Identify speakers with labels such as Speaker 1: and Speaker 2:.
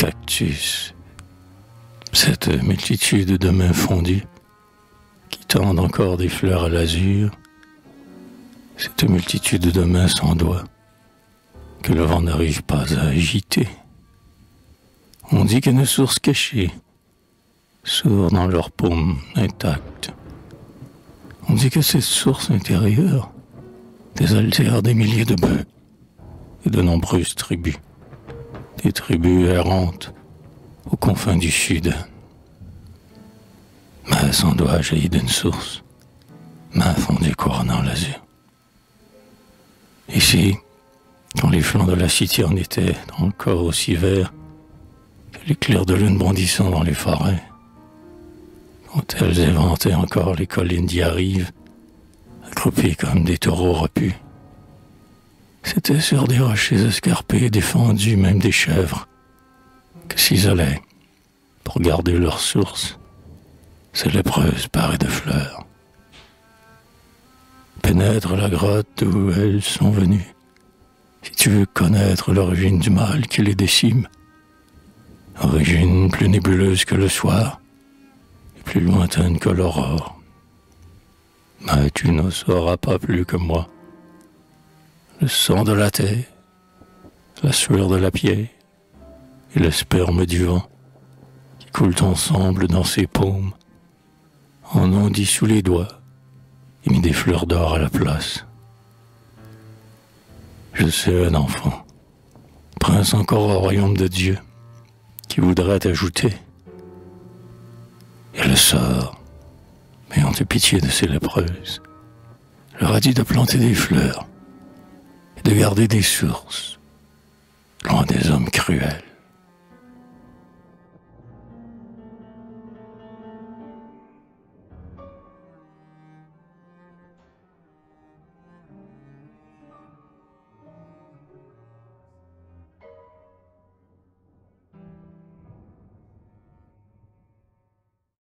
Speaker 1: cactus, cette multitude de mains fondues qui tendent encore des fleurs à l'azur, cette multitude de mains sans doigts que le vent n'arrive pas à agiter. On dit qu'une source cachée sourd dans leurs paumes intactes. On dit que cette source intérieure désaltère des milliers de bœufs et de nombreuses tribus, des tribus errantes aux confins du sud. Mais sans doigt jaillit d'une source, main fondue couronnant l'azur. Ici, quand les flancs de la citerne étaient encore aussi verts que les clairs de lune bondissant dans les forêts, quand elles éventaient encore les collines d'y arrive, accroupies comme des taureaux repus. C'était sur des rochers escarpés, défendus même des chèvres, que s'isolaient, pour garder leur source, ces lépreuses parées de fleurs. Pénètre la grotte d'où elles sont venues, si tu veux connaître l'origine du mal qui les décime, origine plus nébuleuse que le soir, et plus lointaine que l'aurore. Mais tu ne sauras pas plus que moi. Le sang de la terre, la sueur de la pierre et le sperme du vent qui coulent ensemble dans ses paumes en ont dit sous les doigts et mis des fleurs d'or à la place. Je sais un enfant, prince encore au royaume de Dieu, qui voudrait ajouter. Et le sort, ayant eu pitié de ces lépreuses, leur a dit de planter des fleurs de garder des sources, loin des hommes cruels.